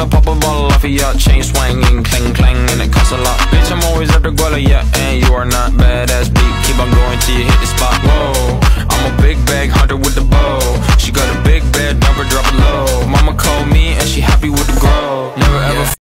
I'll pop a bottle off of ya Chain swinging, clang clang, and it costs a lot. Bitch, I'm always at the guala, yeah And you are not badass beat. Keep on going till you hit the spot, whoa I'm a big bag hunter with the bow.